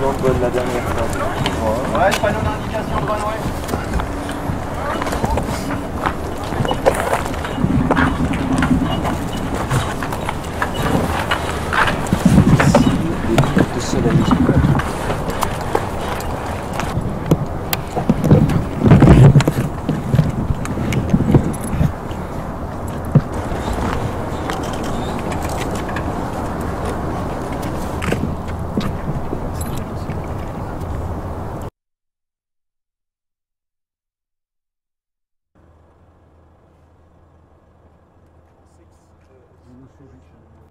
bonne la dernière fois. Ouais, d'indication. мужчина.